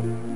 Thank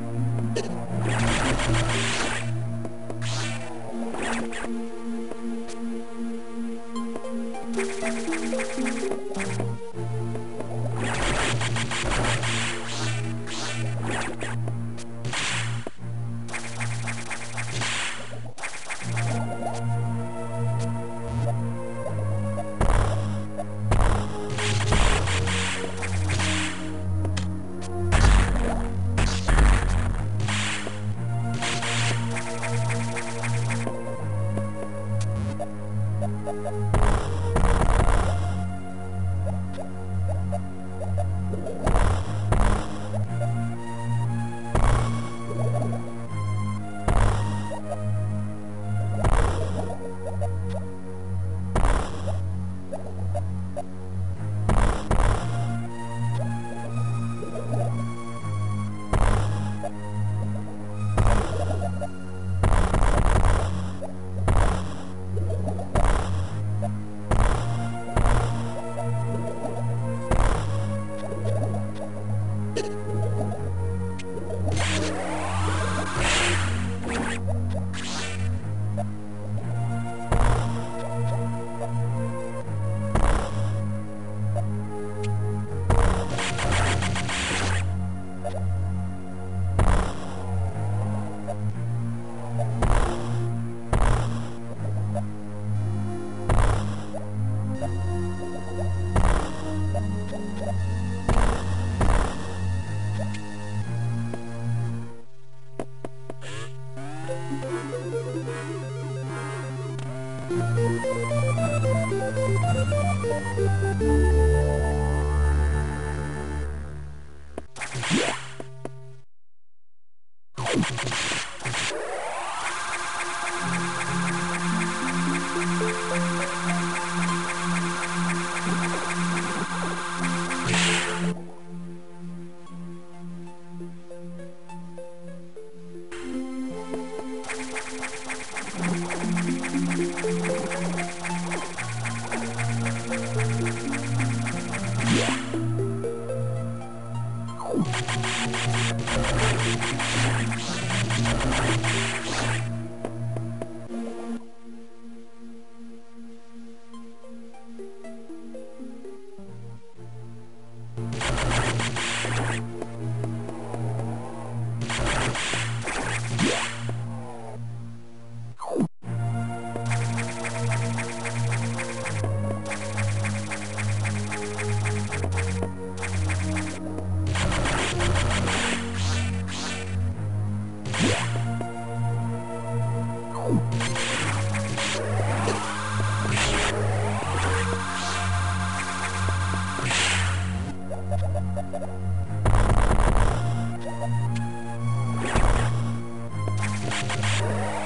Thank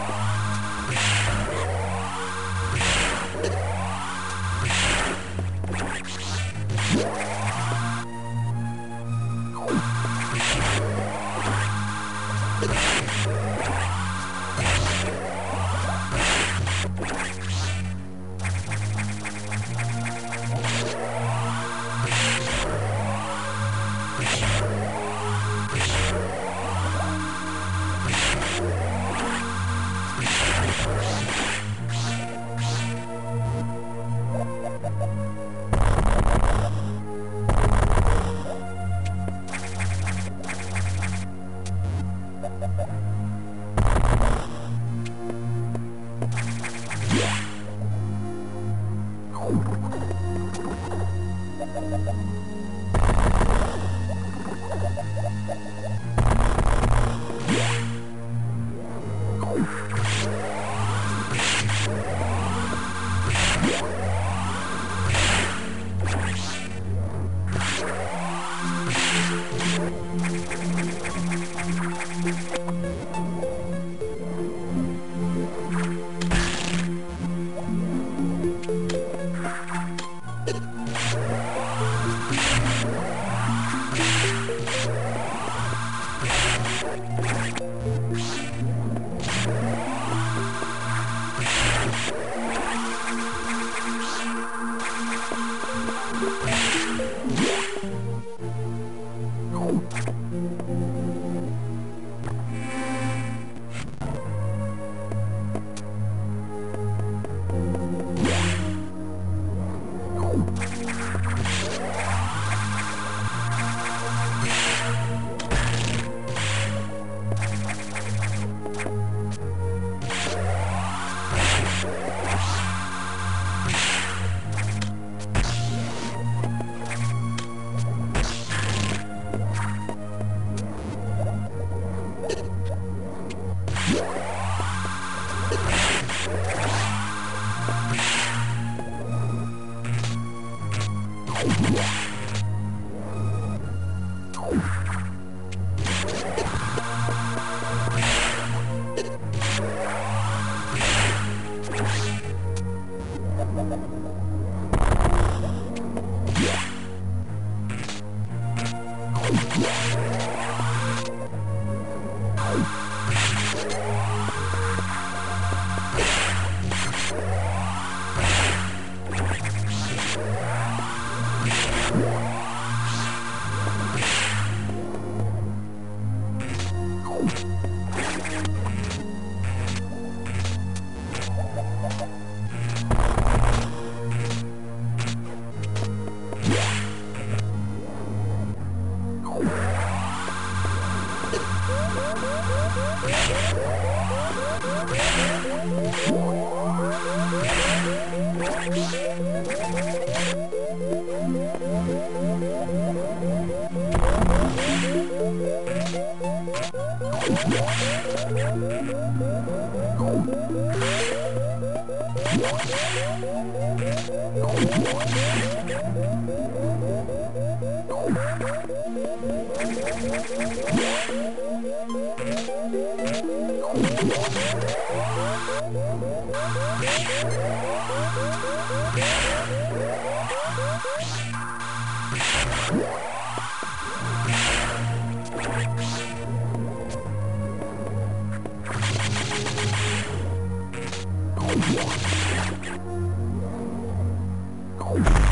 you. Yeah. What? you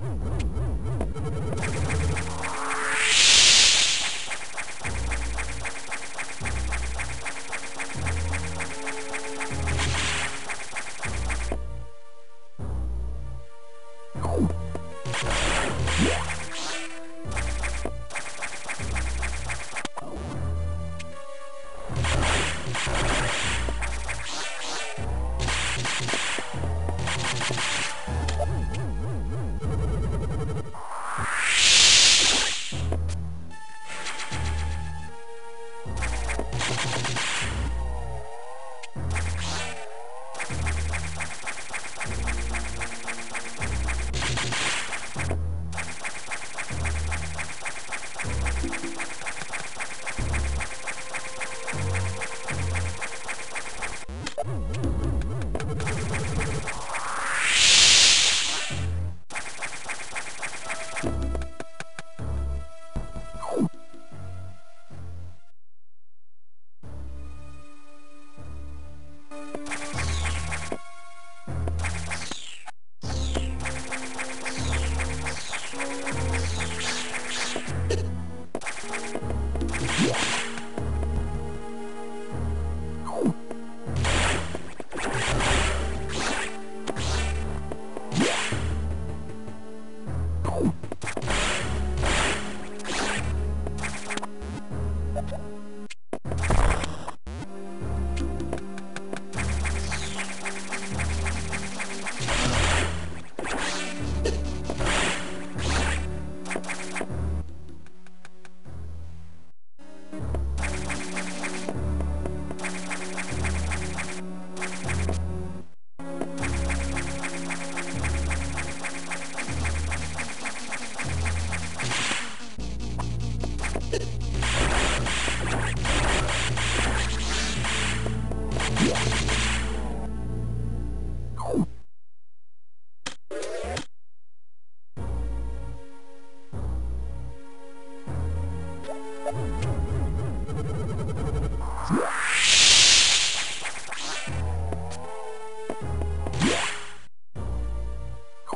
Woo!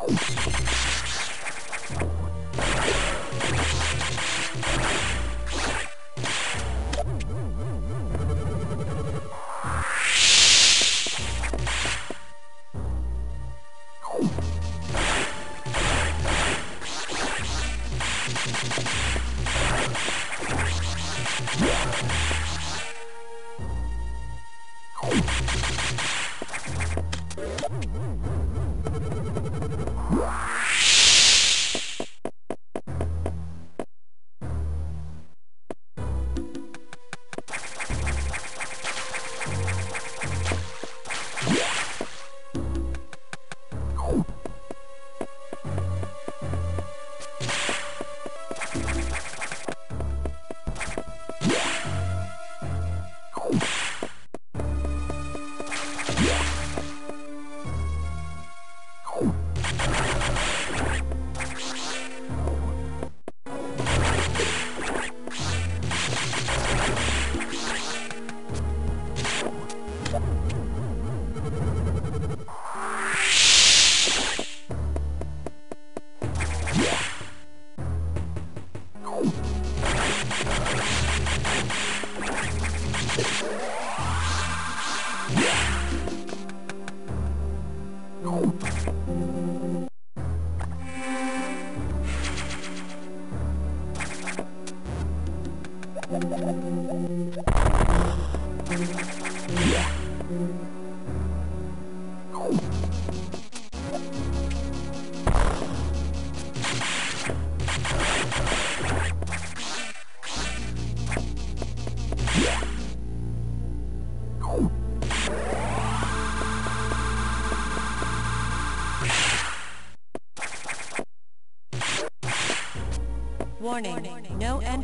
No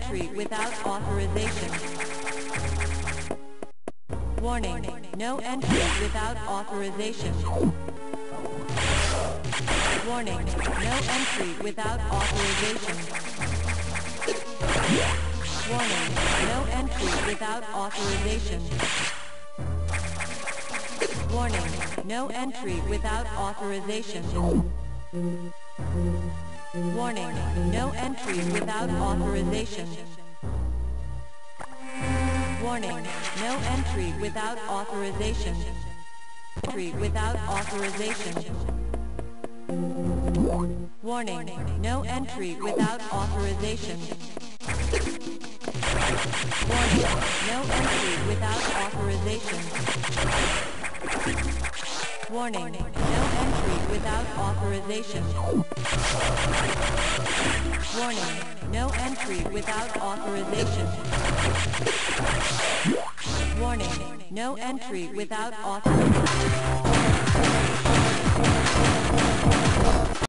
entry without authorization. Warning, no entry without authorization. Warning, no entry without authorization. Warning, no entry without authorization. Warning, no entry without authorization. Warning, no entry without authorization. Warning, no entry without authorization. Entry without authorization. Warning, no entry without authorization. Warning, no entry without authorization. Warning, no entry without authorization. Warning, no entry without authorization. Warning, no entry without authorization.